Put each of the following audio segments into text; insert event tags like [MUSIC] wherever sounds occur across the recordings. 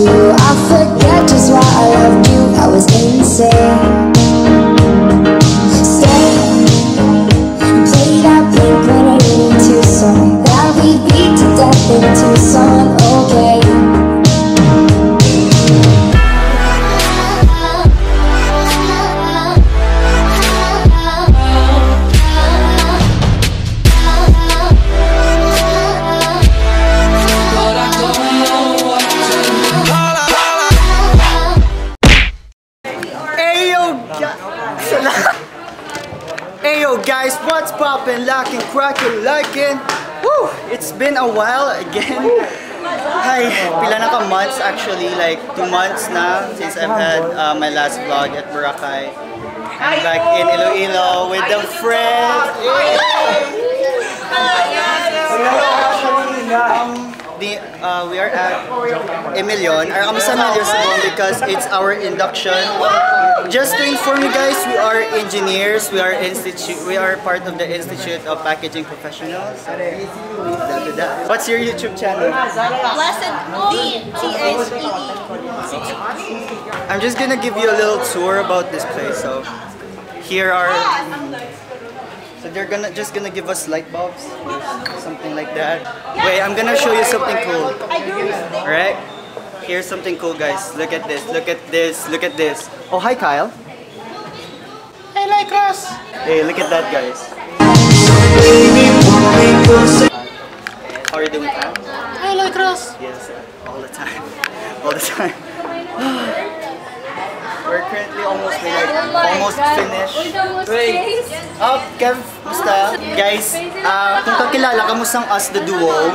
you poppin', lockin', crackin', likin'? Woo! It's been a while again. Hi, pila na ka months actually, like two months na since I've had uh, my last vlog at Boracay. I'm back in Iloilo with the friends. Um, the, uh, we are at Emilion. Or kami sa Emilion because it's our induction. Just to inform you guys, we are engineers. We are institute. We are part of the Institute of Packaging Professionals. What's your YouTube channel? Blessed D T H E E. I'm just gonna give you a little tour about this place. So here are so they're gonna just gonna give us light bulbs, something like that. Wait, I'm gonna show you something cool. All right, here's something cool, guys. Look at this. Look at this. Look at this. Oh, hi, Kyle. Like Ross. Hey, look at that, guys. How are you doing, Kyle? Like Ross. Yes, all the time. All the time. We're currently almost like, almost finished. Wait. Up, Kev, musta? Guys, ah, kung kakilala ka mo sang Us The Duo,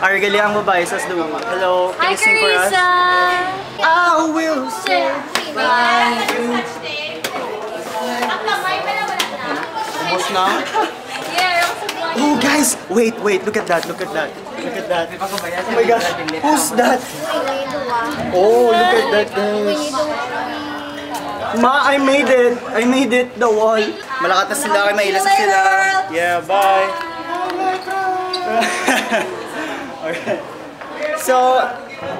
Argali ang babae sa Us The Duo. Hello, can you sing for us? I will say by you. Almost now? Oh, guys, wait, wait, look at that, look at that. Look at that. Oh my gosh, who's that? Oh, look at that, guys. Ma, I made it! I made it, the wall. Malakat na sila, may ilas na sila. Yeah, bye. [LAUGHS] Alright. So,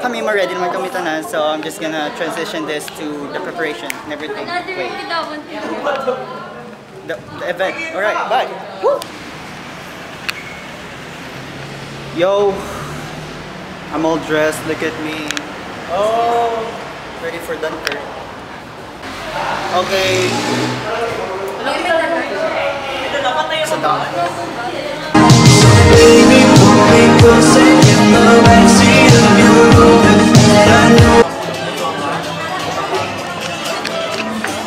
kami ma-ready naman kami tanan, so I'm just gonna transition this to the preparation and everything. Wait, the, the event. Alright, bye. Woo! Yo, I'm all dressed, look at me. Oh, ready for Dunkirk. Okay. Sa daan.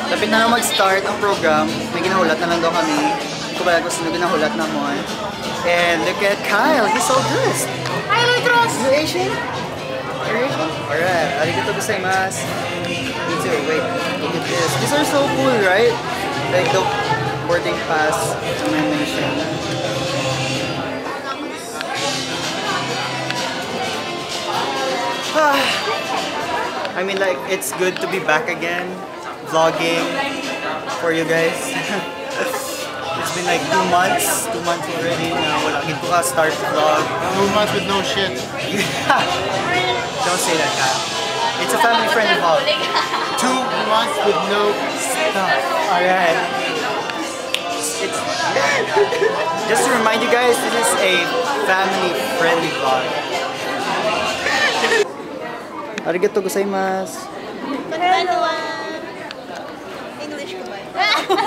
Lapit na lang mag-start ang program. May ginahulat na lang daw kami. Hindi ko ba kung sino ginahulat na mo eh. And look at Kyle, he's so dressed. I like Ross. You Asian? Alright, arigato gozaimasu. Me too, wait, look at this. These are so cool, right? Like the boarding pass to my nation. I mean like, it's good to be back again, vlogging for you guys. [LAUGHS] it's been like two months, two months already na wala gid ko ka start vlog. Two months with no shit. [LAUGHS] Don't say that, Kyle. It's a family friendly vlog. Two months with no stuff. Alright. [LAUGHS] Just to remind you guys, this is a family friendly vlog. Arigato gozaimasu. English ko ba?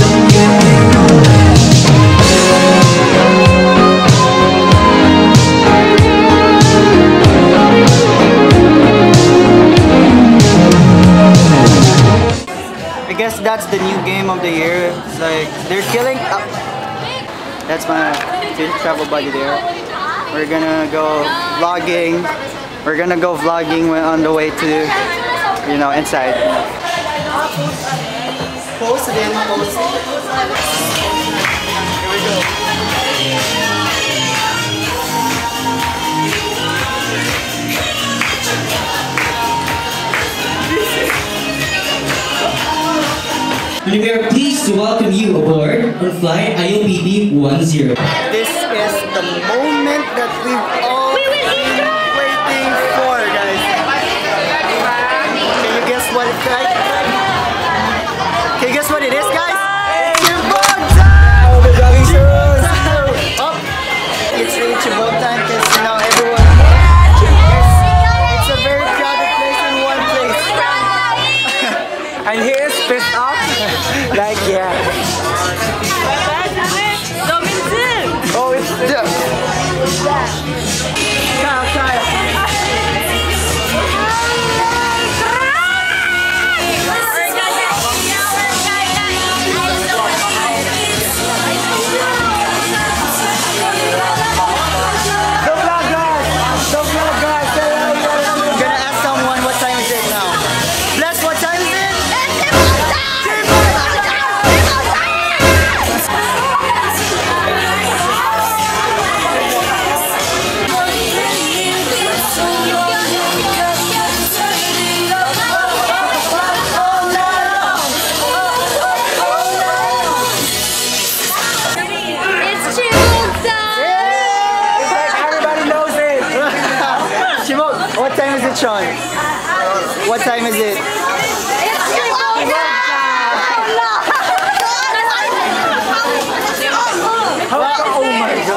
that's the new game of the year. It's like they're killing. Uh, that's my travel buddy there. We're gonna go vlogging. We're gonna go vlogging on the way to, you know, inside. post post. Here we go. And we are pleased to welcome you aboard on flight IOPD 10. This is the moment that we've 来姐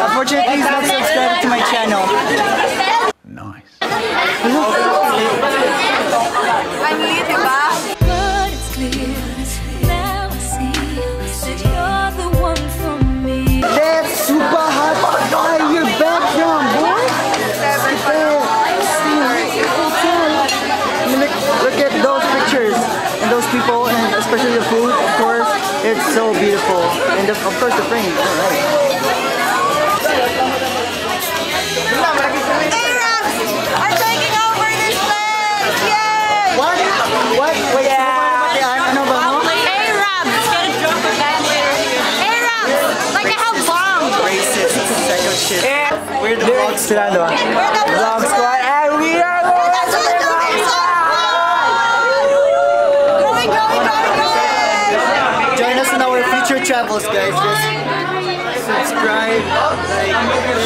Unfortunately, he's not subscribed to my channel. But it's clear now I see that you're the one for me. That's super hot fire your background, boy. Look, look at those pictures and those people and especially the food, of course. It's so beautiful. And the, of course the frame. We're the vlog Vlog squad. And we are going to the Join us in our future travels, guys. Just subscribe, like,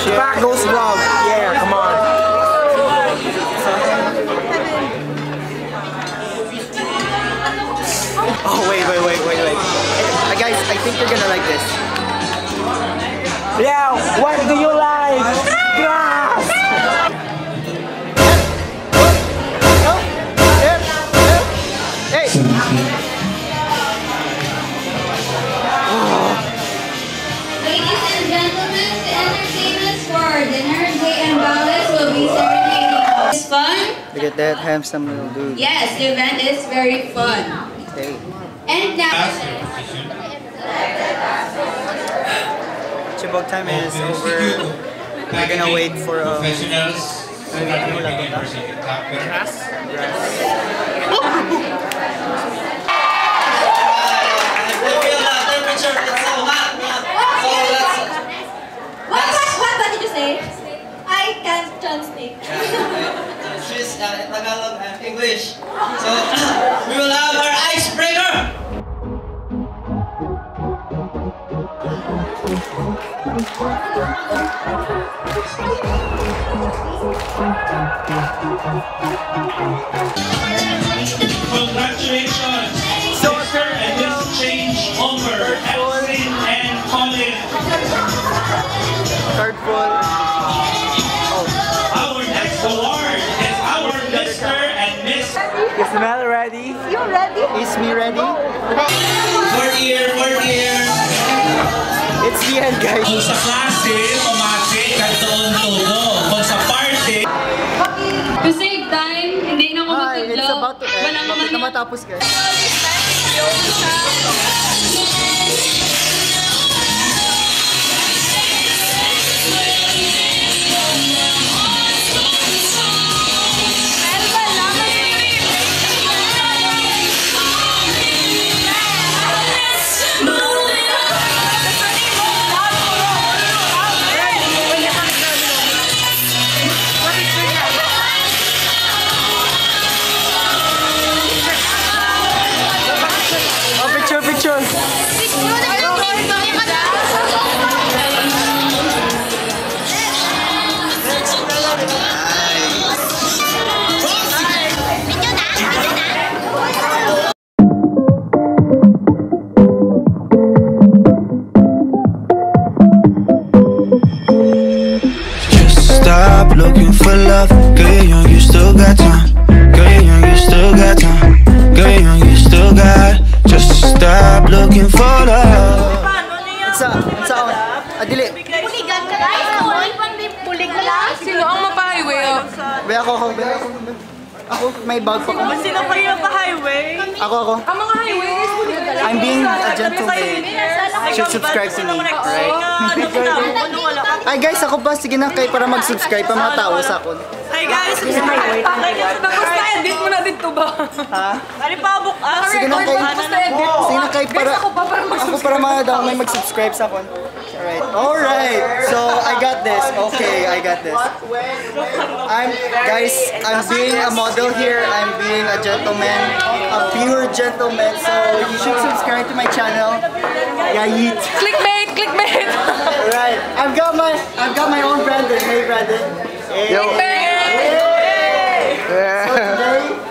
share. Back goes vlog. Yeah, come on. Oh, wait, wait, wait, wait, wait. Uh, guys, I think you're gonna like this. Yeah, what do you like? Fun? Look at that handsome little dude. Yes, the event is very fun. Hey. And now, Chibok time is over. We're gonna wait for um, professionals so that we can proceed English. So, [COUGHS] we will have our icebreaker. Congratulations, So, Mr. and Miss Change Over, Evelyn and Colin. card Is Mel ready? Is me ready? Fourth year, fourth year. It's the end, guys. Kung sa klase, pumati, kantoon todo. Kung sa party, To save time, hindi na ako matudlo. it's about to end. Wala naman matapos, guys. Looking for love. Girl, you're young, you still got time. Girl, you're young, you still got time. Girl, you're young, you still got. Just stop looking for love. Sa, sa, adili. Puligan ka guys. Kamuloy pa pulig na lang. Sino ang mapa-highway up? Be ako, ako, be ako. Ako, may bag pa ko. Sino kayo pa highway? Ako, ako. Ang mga highway guys, pulig ka lang. I'm being a gentleman. Should subscribe to me, right? Ay guys, ako pa, sige na kayo para mag-subscribe pa mga tao sa akin. Hi guys! Tapos na-edit mo na dito ba? Ha? Ano pa book ah? Sige na kayo. Sige na kayo para, ako pa para mag ako para mga daw may mag-subscribe sa akin. Alright. Alright. So, I got this. Okay, I got this. I'm, guys, I'm being a model here. I'm being a gentleman. A pure gentleman. So, you should subscribe to my channel. Yeah, yeet. Clickbait! Clickbait! Alright. I've got my, I've got my own Brandon. Hey, Brandon. Hey. So today,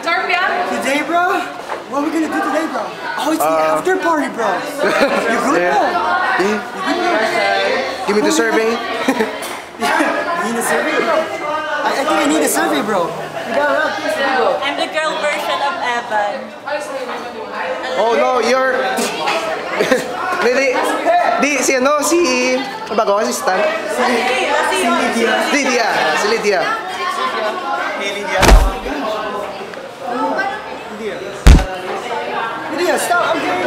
Charm? Today, bro? What are we gonna do today, bro? Oh, it's the uh, after party, bro. [LAUGHS] you good, bro? Give me the survey. [LAUGHS] You need a survey, bro? I, I think I need a survey, bro. You got a lot of things to do, bro. I'm the girl version of Evan. Oh no, you're... [LAUGHS] di, di, di, si ano, si... Ano ba ko? Si Stan? Si Lydia. Lydia. Si Lydia. Hey, Lydia. Lydia. Lydia, stop. I'm getting...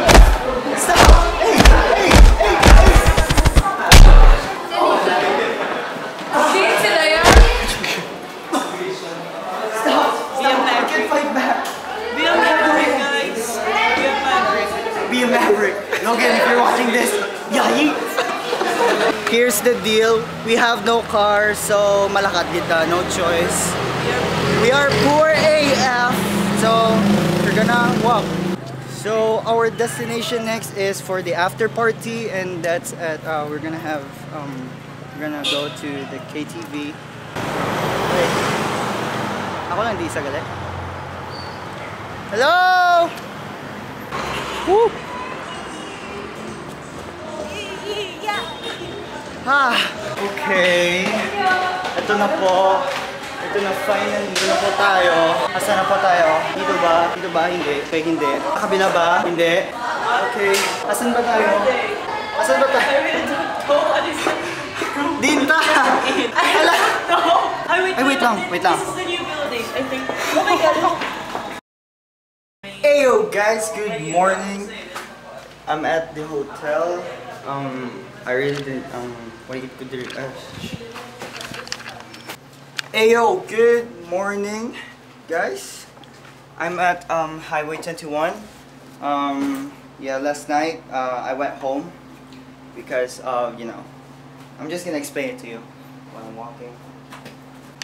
Here's the deal. We have no car, so malakat kita. No choice. We are poor AF, so we're gonna walk. So our destination next is for the after party, and that's at uh, we're gonna have um, we're gonna go to the KTV. Wait. Ako lang di galit. Hello. Woo! Ah, okay. Ito na po. Ito na finally. Dito na po tayo. Asa na po tayo? Dito ba? Dito ba? Hindi. Okay, hindi. Kabila ba? Hindi. Okay. Asan ba tayo? Asan ba tayo? Dinta! Ala! Ay, wait, lang. Wait lang. This is the new building, I think. Oh my god. Ayo guys, good morning. I'm at the hotel. Um, I really didn't, um, do, uh, Ayo, good morning, guys. I'm at, um, Highway 21. Um, yeah, last night, uh, I went home because of, you know, I'm just gonna explain it to you while I'm walking.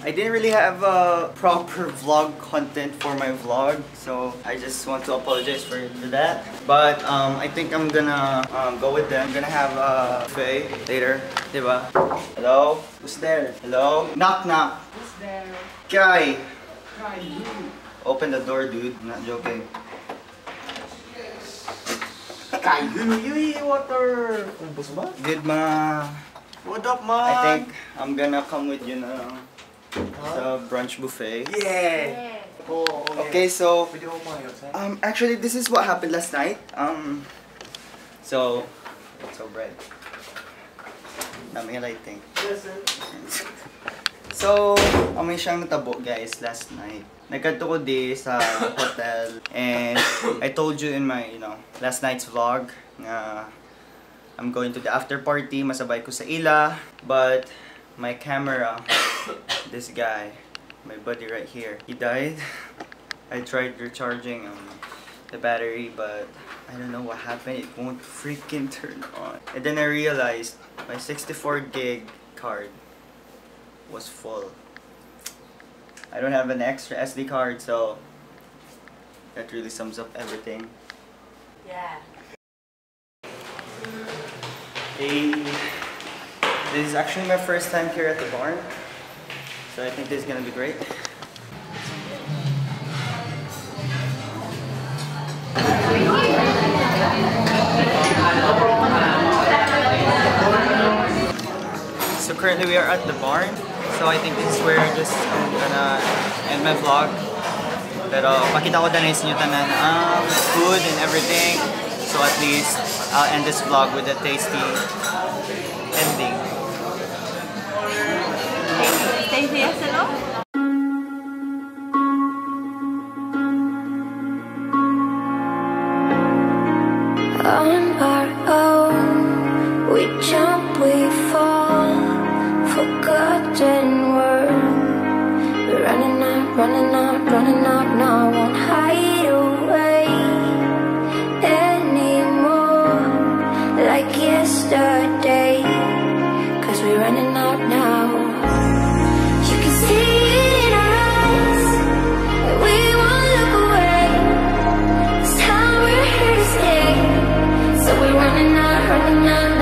I didn't really have a proper vlog content for my vlog, so I just want to apologize for, for that. But um, I think I'm gonna um, go with them. I'm gonna have a buffet later, diba? Hello? Who's there? Hello? Knock knock. Who's there? Guy. Open the door, dude. I'm not joking. Guy, you eat water. Good ma. What up, man? I think I'm gonna come with you na sa brunch buffet. Yeah. Oh, Okay, so Pwede ko kumain, sir? um actually this is what happened last night. Um so so bread. Dami lighting. [LAUGHS] So, amoy siyang natabo guys last night. Nagkadto ko di sa hotel and I told you in my, you know, last night's vlog na I'm going to the after party, masabay ko sa ila, but my camera, this guy, my buddy right here, he died. I tried recharging um, the battery, but I don't know what happened. It won't freaking turn on. And then I realized my 64 gig card was full. I don't have an extra SD card, so that really sums up everything. Yeah. Hey, this is actually my first time here at the barn, so I think this is gonna be great. So currently we are at the barn. So I think this is where I'm gonna end my vlog. Pero pakita ko na sa inyo tanan ang food and everything. So at least I'll end this vlog with a tasty ending. Desvíaselo. On our own, we jump, we fall, forgotten words, We're running out, running up, running up, now won't hide away anymore, like yesterday. Cause we're running out now. running out.